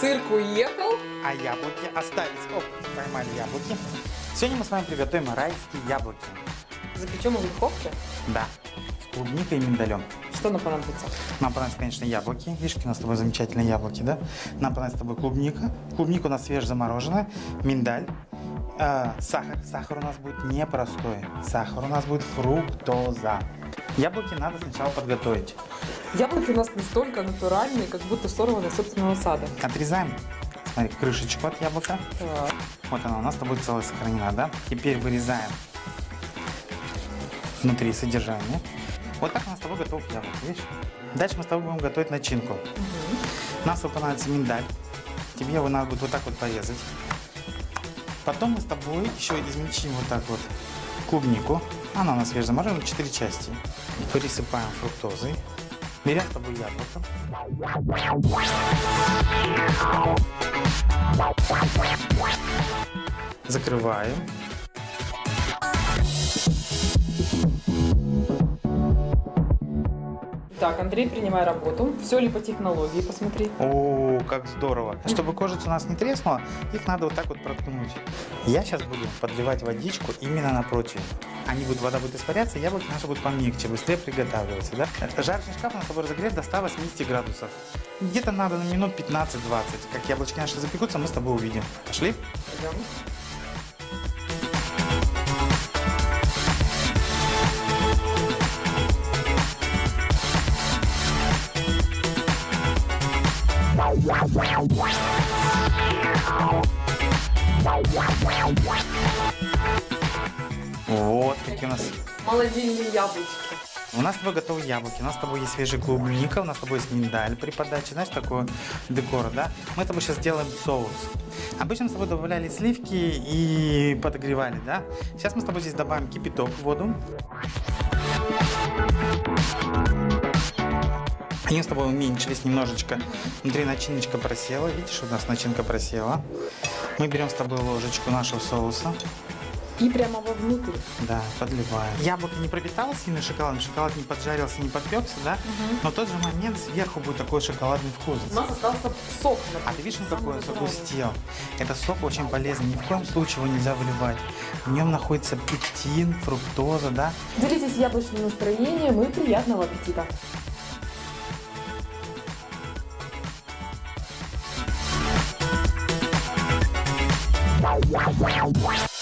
Цирк уехал. А яблоки остались. Оп, поймали яблоки. Сегодня мы с вами приготовим райские яблоки. Запечем их в духовке. Да, с клубникой и миндалем. Что нам понадобится? Нам понадобятся, конечно, яблоки. Видишь, у нас с тобой замечательные яблоки, да? Нам понадобится с тобой клубника. Клубника у нас свежезамороженная. Миндаль. э, сахар. Сахар у нас будет непростой. Сахар у нас будет фруктоза. Яблоки надо сначала подготовить. Яблоки у нас настолько натуральные, как будто сорваны собственного сада. Отрезаем. Смотри, крышечку от яблока. Так. Вот она у нас с тобой целая сохранена, да? Теперь вырезаем внутри содержание. Вот так у нас с тобой готов яблоко, видишь? Дальше мы с тобой будем готовить начинку. Нам с тобой понадобится миндаль. Тебе его надо будет вот так вот порезать. Потом мы с тобой еще измельчим вот так вот клубнику. Она у нас свежезамороженная, 4 части. Пересыпаем фруктозой. Берем с тобой яблоко. Закрываем. Так, Андрей, принимай работу. Все ли по технологии, посмотри. О, как здорово. Чтобы кожица у нас не треснула, их надо вот так вот проткнуть. Я сейчас буду подливать водичку именно на противень. Они будут, вода будет испаряться, яблоки наши будут помягче, быстрее приготавливаться. Да? Жарочный шкаф у нас разогрет до 180 градусов. Где-то надо на минут 15-20. Как яблочки наши запекутся, мы с тобой увидим. Пошли? Пойдем. Вот какие у нас Молодильные яблочки. У нас с тобой готовы яблоки, у нас с тобой есть свежая клубника, у нас с тобой есть миндаль при подаче, знаешь, такой декор, да? Мы с тобой сейчас сделаем соус. Обычно мы с тобой добавляли сливки и подогревали, да? Сейчас мы с тобой здесь добавим кипяток в воду. Они с тобой уменьшились немножечко. Внутри начиночка просела. Видишь, у нас начинка просела. Мы берем с тобой ложечку нашего соуса. И прямо вовнутрь. Да, подливаем. Яблоко не пропиталось сильно шоколадом, шоколад не поджарился, не подпекся, да? Но в тот же момент сверху будет такой шоколадный вкус. У нас остался сок. А ты видишь, он натуральный. загустел? Это сок очень полезный, ни в коем случае его нельзя выливать. В нем находится пектин, фруктоза, да? Делитесь яблочным настроением и приятного аппетита. Wow, wow, wow.